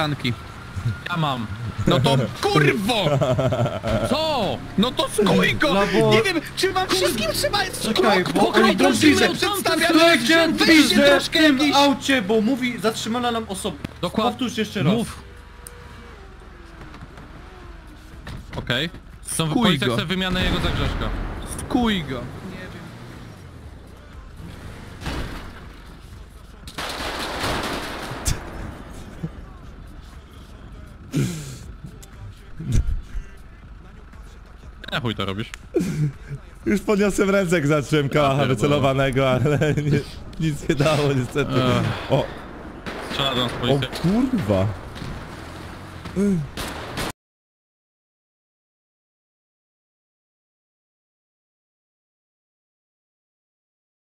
Tanki. Ja mam. No to kurwo! Co? No to skuj go! No bo- Nie wiem, czy mam wszystkim trzeba Czekaj, krok bo po kroku oni dobrze się idą. przedstawiać? Słuchajcie, Weźcie że w troszkę tym jakiś... aucie, bo mówi zatrzymana nam osoba. Dokładnie. Powtórz jeszcze raz. Mów. Okej. Są Skuj policja go. chce wymianę jego za Grzeszka. Skuj go. Ja chuj to robisz. Już podniosłem ręce, jak zacząłem kałacha wycelowanego, ale nie, nic nie dało niestety. O, Strzela do nas o kurwa.